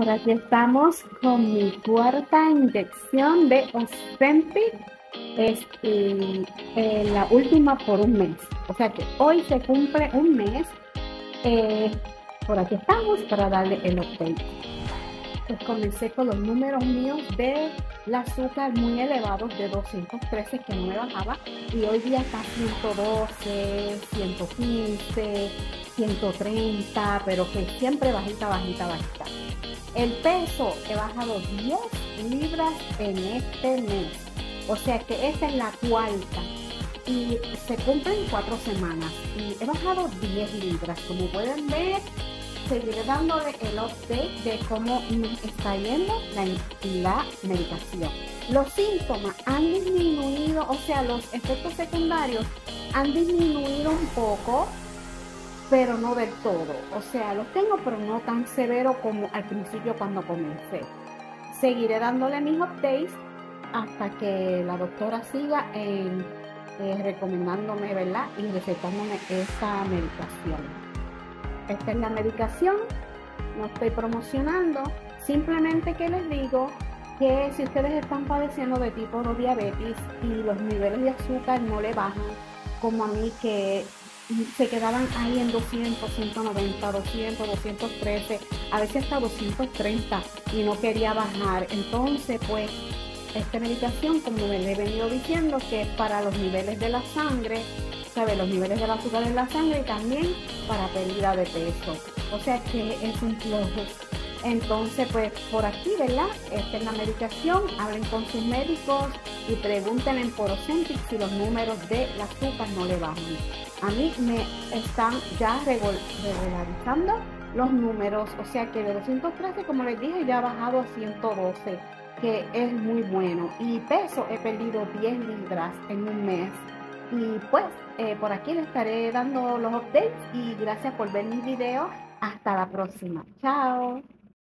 por aquí estamos con mi cuarta inyección de Ozempic. Es eh, la última por un mes. O sea que hoy se cumple un mes. Eh, por aquí estamos para darle el update. Pues comencé con los números míos de la azúcar muy elevados de 213 que no me bajaba y hoy día está 112, 115, 130, pero que siempre bajita, bajita, bajita. El peso he bajado 10 libras en este mes. O sea que esta es la cuarta. Y se cumplen cuatro semanas. Y he bajado 10 libras. Como pueden ver, seguiré dándole el update de cómo me está yendo la, la medicación. Los síntomas han disminuido, o sea, los efectos secundarios han disminuido un poco pero no del todo. O sea, los tengo, pero no tan severo como al principio cuando comencé. Seguiré dándole mis updates hasta que la doctora siga en, eh, recomendándome, ¿verdad? Y recetándome esta medicación. Esta es la medicación, no estoy promocionando, simplemente que les digo que si ustedes están padeciendo de tipo 2 diabetes y los niveles de azúcar no le bajan, como a mí que se quedaban ahí en 200, 190, 200, 213, a veces hasta 230 y no quería bajar. Entonces, pues, esta medicación, como le he venido diciendo, que es para los niveles de la sangre, ¿sabe? Los niveles del azúcar en la sangre y también para pérdida de peso. O sea que es un plus. Entonces, pues por aquí, ¿verdad? Esta es la medicación. Hablen con sus médicos y pregúntenle por Ozempic si los números de la azúcar no le bajan a mí me están ya regularizando los números, o sea que de 213, como les dije, ya ha bajado a 112, que es muy bueno. Y peso, he perdido 10 libras en un mes. Y pues, eh, por aquí les estaré dando los updates y gracias por ver mis videos. Hasta la próxima. Chao.